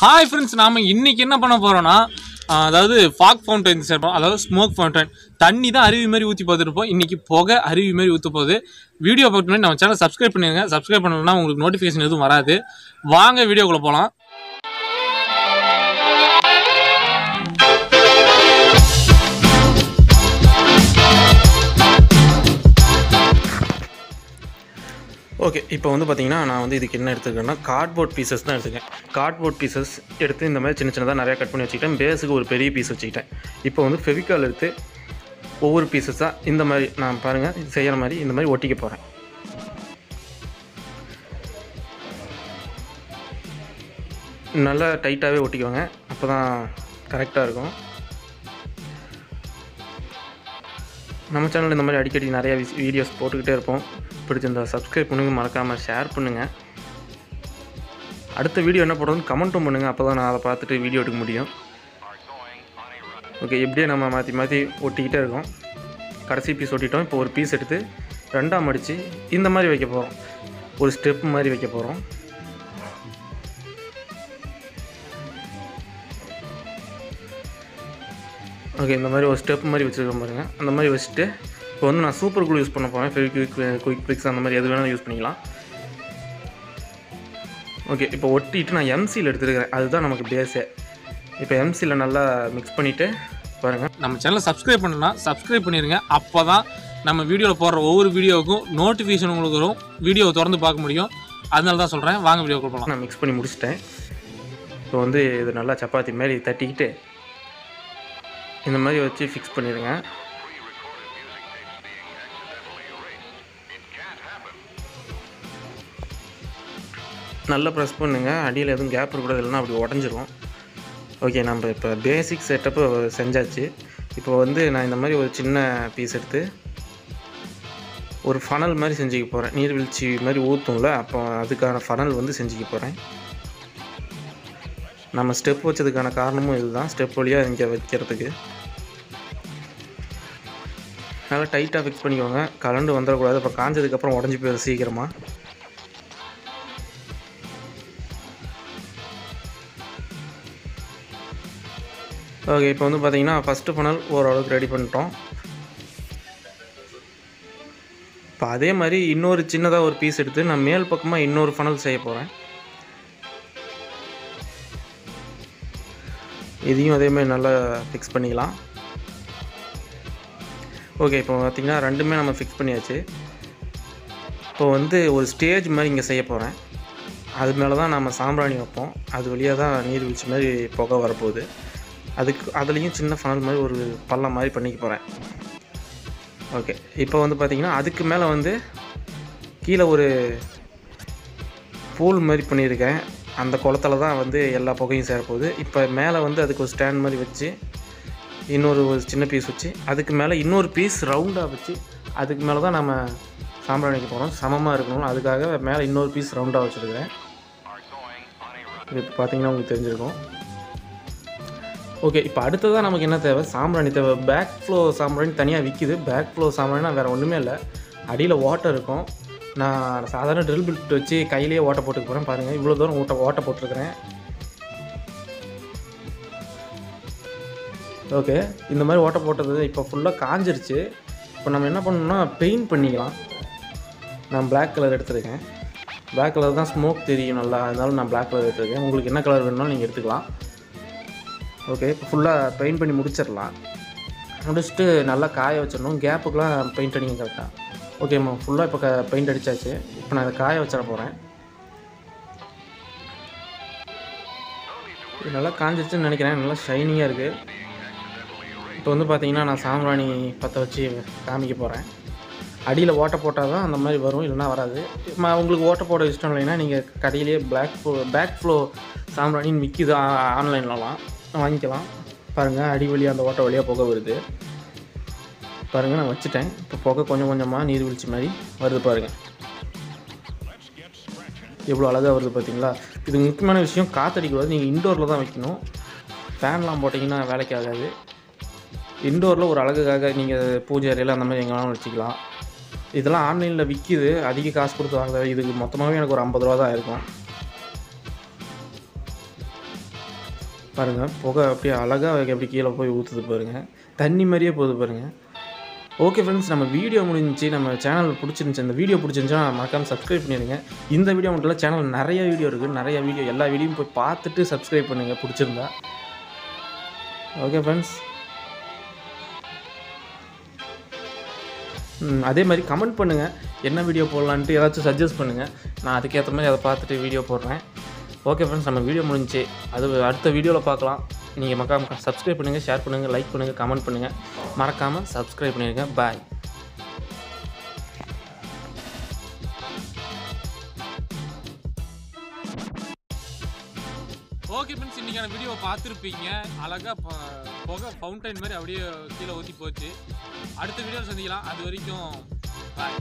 Hi friends நாம இன்றைக்கி என்ன பண்ண போகிறோன்னா அதாவது ஃபாக் ஃபவுண்டைன் சேர்ப்போம் அதாவது ஸ்மோக் ஃபவுண்டைன் தண்ணி தான் அருவி மாதிரி ஊற்றி பார்த்துருப்போம் இன்றைக்கி புகை அருவி மாதிரி ஊற்ற போகுது. வீடியோ பார்க்க நம்ம சேனல் சப்ஸ்கிரைப் பண்ணிடுங்க சப்ஸ்கிரைப் பண்ணணும்னா உங்களுக்கு நோட்டிஃபிகேஷன் எதுவும் வராது. வாங்க வீடியோக்குள்ளே போகலாம் ஓகே இப்போ வந்து பார்த்தீங்கன்னா நான் வந்து இதுக்கு என்ன எடுத்துக்கிறேன்னா கார்ட்போர்ட் பீசஸ் தான் எடுத்துக்கேன் கார்ட்போர்ட் பீசஸ் எடுத்து இந்த மாதிரி சின்ன சின்னதாக நிறையா கட் பண்ணி வச்சுக்கிட்டேன். பேஸுக்கு ஒரு பெரிய பீஸ் வச்சுக்கிட்டேன். இப்போ வந்து ஃபெவிக்கால் எடுத்து ஒவ்வொரு பீசஸாக இந்த மாதிரி நான் பாருங்கள் செய்கிற மாதிரி இந்த மாதிரி ஒட்டிக்க போகிறேன் நல்லா டைட்டாகவே ஒட்டிக்குவாங்க அப்போ தான் கரெக்டாக இருக்கும். நம்ம சேனலில் இந்த மாதிரி அடிக்கடி நிறையா வீடியோஸ் போட்டுக்கிட்டே இருப்போம். பிடிச்சிருந்தா சப்ஸ்கிரைப் பண்ணுங்கள் மறக்காமல் ஷேர் பண்ணுங்கள் அடுத்த வீடியோ என்ன போடுறதுன்னு கமெண்ட்டும் பண்ணுங்கள் அப்போ தான் நான் அதை பார்த்துட்டு வீடியோ எடுக்க முடியும். ஓகே இப்படியே நம்ம மாற்றி மாற்றி ஒட்டிக்கிட்டே இருக்கோம். கடைசி பீஸ் ஒட்டிட்டோம். இப்போ ஒரு பீஸ் எடுத்து ரெண்டாம் அடித்து இந்த மாதிரி வைக்க போகிறோம் ஒரு ஸ்டெப் மாதிரி வைக்க போகிறோம் ஓகே இந்த மாதிரி ஒரு ஸ்டெப் மாதிரி வச்சுருக்க பாருங்கள் அந்த மாதிரி வச்சுட்டு இப்போ வந்து நான் சூப்பர் குளூ யூஸ் பண்ண போகிறேன் ஃபெவிக்விக் குயிக் பிக்ஸ் அந்த மாதிரி எது வேணாலும் யூஸ் பண்ணிக்கலாம். ஓகே இப்போ ஒட்டிட்டு நான் எம்சியில் எடுத்துருக்கிறேன். அதுதான் நமக்கு பேஸே இப்போ எம்சியில் நல்லா மிக்ஸ் பண்ணிவிட்டு பாருங்கள் நம்ம சேனலை சப்ஸ்கிரைப் பண்ணணும்னா சப்ஸ்கிரைப் பண்ணிடுங்க அப்போ தான் நம்ம வீடியோவில் போடுற ஒவ்வொரு வீடியோவுக்கும் நோட்டிஃபிகேஷன் உங்களுக்கு வரும். வீடியோவை திறந்து பார்க்க முடியும். அதனால தான் சொல்கிறேன் வாங்க வீடியோ போகலாம் நான் மிக்ஸ் பண்ணி முடிச்சிட்டேன். இப்போ வந்து இது நல்லா சப்பாத்தி மாதிரி தட்டிக்கிட்டு இந்த மாதிரி வச்சு ஃபிக்ஸ் பண்ணிடுங்க நல்லா ப்ரெஸ் பண்ணுங்கள் அடியில் எதுவும் கேப் இருக்கக்கூடாது இல்லைன்னா அப்படி உடஞ்சிரும். ஓகே நம்ம இப்போ பேசிக் செட்டப்பு செஞ்சாச்சு. இப்போ வந்து நான் இந்த மாதிரி ஒரு சின்ன பீஸ் எடுத்து ஒரு ஃபனல் மாதிரி செஞ்சுக்க போகிறேன் நீர்வீழ்ச்சி மாதிரி ஊற்றும்ல அப்போ அதுக்கான ஃபனல் வந்து செஞ்சுக்க போகிறேன் நம்ம ஸ்டெப் வச்சதுக்கான காரணமும் இதுதான். ஸ்டெப் வழியாக இங்கே வைக்கிறதுக்கு. நல்லா டைட்டாக ஃபிக்ஸ் பண்ணிக்கோங்க. கலண்டு வந்துடக்கூடாது. அப்புறம் காஞ்சதுக்கப்புறம் உடஞ்சி போயிடும் சீக்கிரமாக ஓகே இப்போ வந்து பார்த்தீங்கன்னா ஃபஸ்ட்டு ஃபனல் ஓரளவுக்கு ரெடி பண்ணிட்டோம். இப்போ அதே மாதிரி இன்னொரு சின்னதாக ஒரு பீஸ் எடுத்து நான் மேல் பக்கமாக இன்னொரு ஃபனல் செய்ய போகிறேன் இதையும் அதே மாதிரி நல்லா ஃபிக்ஸ் பண்ணிக்கலாம். ஓகே இப்போ பார்த்திங்கன்னா ரெண்டுமே நம்ம ஃபிக்ஸ் பண்ணியாச்சு. இப்போ வந்து ஒரு ஸ்டேஜ் மாதிரி இங்கே செய்ய போகிறேன் அது மேலே தான் நம்ம சாம்பிராணி வைப்போம். அது வழியாக தான் நீர்வீழ்ச்சி மாதிரி புகை வரப்போகுது. அதுக்கு அதுலேயும் சின்ன ஃபனல் மாதிரி ஒரு பள்ளம் மாதிரி பண்ணிக்க போகிறேன் ஓகே இப்போ வந்து பார்த்திங்கன்னா அதுக்கு மேலே வந்து கீழே ஒரு பூல் மாதிரி பண்ணியிருக்கேன். அந்த குளத்துல தான் வந்து எல்லா புகையும் சேரப்போகுது இப்போ மேலே வந்து அதுக்கு ஒரு ஸ்டாண்ட் மாதிரி வச்சு இன்னொரு ஒரு சின்ன பீஸ் வச்சு அதுக்கு மேலே இன்னொரு பீஸ் ரவுண்டாக வச்சு அதுக்கு மேலே தான் நம்ம சாம்பார் வைக்க போகிறோம் சமமாக இருக்கணும் அதுக்காக மேலே இன்னொரு பீஸ் ரவுண்டாக வச்சுருக்கிறேன். இது பார்த்திங்கன்னா உங்களுக்கு தெரிஞ்சிருக்கும். ஓகே இப்போ அடுத்ததாக நமக்கு என்ன தேவை? சாம்பிராணி தேவை. பேக் ஃப்ளோ சாம்பிராணி தனியாக விற்கிது பேக் ஃப்ளோ சாம்பிராணினா வேறு ஒன்றுமே இல்லை. அடியில் ஓட்டை இருக்கும். நான் சாதாரண ட்ரில் பில்ட் வச்சு கையிலேயே ஓட்டை போட்டுக்க போகிறேன் பாருங்கள் இவ்வளோ தூரம் ஓட்டை ஓட்டை போட்டிருக்கிறேன். ஓகே இந்த மாதிரி ஓட்டை போட்டது இப்போ ஃபுல்லாக காஞ்சிருச்சு. இப்போ நம்ம என்ன பண்ணணும்னா பெயிண்ட் பண்ணிக்கலாம். நான் பிளாக் கலர் எடுத்துருக்கேன். பிளாக் கலர் தான் ஸ்மோக் தெரியும் நல்லா. அதனால நான் பிளாக் கலர் எடுத்துருக்கேன். உங்களுக்கு என்ன கலர் வேணும்னாலும் நீங்கள் எடுத்துக்கலாம். ஓகே இப்போ ஃபுல்லாக பெயிண்ட் பண்ணி முடிச்சிடலாம். முடிச்சுட்டு நல்லா காய வச்சிடணும். கேப்புக்கெலாம் பெயிண்ட் அடிங்க கரெக்டாக ஓகேம்மா ஃபுல்லாக இப்போ க பெயிண்ட் அடித்தாச்சு இப்போ நான் அதை காய வச்சிட போகிறேன் இது நல்லா காஞ்சிருச்சுன்னு நினைக்கிறேன். நல்லா ஷைனிங்காக இருக்குது இப்போ வந்து பார்த்தீங்கன்னா நான் சாம்பிராணி பற்ற வச்சு காமிக்க போகிறேன் அடியில் ஓட்டை போட்டால் தான் அந்த மாதிரி வரும் இல்லைன்னா வராது. உங்களுக்கு ஓட்டை போட இஷ்டம் இல்லைன்னா நீங்கள் கடையிலேயே பிளாக் ஃப்ளோ பேக் ஃப்ளோ சாம்பிராணின்னு விற்கிது ஆன்லைன்லலாம். வாங்கிக்கலாம். பாருங்கள் அடி வழியாக அந்த ஓட்டை வழியாக புகை வருது. பாருங்கள் நான் வச்சுட்டேன். இப்போ புகை கொஞ்சம் கொஞ்சமாக நீர்வீழ்ச்சி மாதிரி வருது பாருங்கள் எவ்வளோ அழகாக வருது பார்த்தீங்களா இது முக்கியமான விஷயம் காற்றடிக்கூடாது நீங்கள் இன்டோரில் தான் வைக்கணும். ஃபேன்லாம் போட்டிங்கன்னா வேலைக்கு ஆகாது. இன்டோரில் ஒரு அழகுக்காக நீங்கள் பூஜை அறையில் அந்த மாதிரி எங்கே வேணாலும் வச்சுக்கலாம். இதெல்லாம் ஆன்லைனில் விற்கிது அதிக காசு கொடுத்து வாங்குறது இதுக்கு மொத்தமாகவே எனக்கு ஒரு ஐம்பது ரூபா தான் இருக்கும். பாருங்கள் புகை அப்படியே அழகாக எப்படி கீழே போய் ஊற்றுது பாருங்கள் தண்ணி மாதிரியே போகுது பாருங்கள் ஓகே ஃப்ரெண்ட்ஸ் நம்ம வீடியோ முடிஞ்சு நம்ம சேனல் பிடிச்சிருந்துச்சி அந்த வீடியோ பிடிச்சிருந்துச்சா மறக்காம சப்ஸ்கிரைப் பண்ணிடுங்க. இந்த வீடியோ மட்டும் இல்லை சேனல் நிறைய வீடியோ இருக்குது நிறைய வீடியோ எல்லா வீடியோவும் போய் பார்த்துட்டு சப்ஸ்கிரைப் பண்ணுங்கள் பிடிச்சிருந்தா. ஓகே ஃப்ரெண்ட்ஸ் அதே மாதிரி கமெண்ட் பண்ணுங்கள் என்ன வீடியோ போடலான்ட்டு ஏதாச்சும் சஜஸ்ட் பண்ணுங்கள் நான் அதுக்கேற்ற மாதிரி அதை பார்த்துட்டு வீடியோ போடுறேன். ஓகே ஃப்ரெண்ட்ஸ் நம்ம வீடியோ முடிஞ்சு அது அடுத்த வீடியோவில் பார்க்கலாம். நீங்கள் மக்காம சப்ஸ்கிரைப் பண்ணுங்கள் ஷேர் பண்ணுங்கள் லைக் பண்ணுங்கள் கமெண்ட் பண்ணுங்கள் மறக்காமல் சப்ஸ்கிரைப் பண்ணிடுங்க பாய் ஓகே ஃப்ரெண்ட்ஸ் இன்றைக்கான வீடியோ பார்த்துருப்பீங்க. அழகாக புகை ஃபவுண்டைன் மாதிரி அப்படியே கீழே ஊற்றி போச்சு. அடுத்த வீடியோவில் சந்திக்கலாம். அது வரைக்கும் பாய்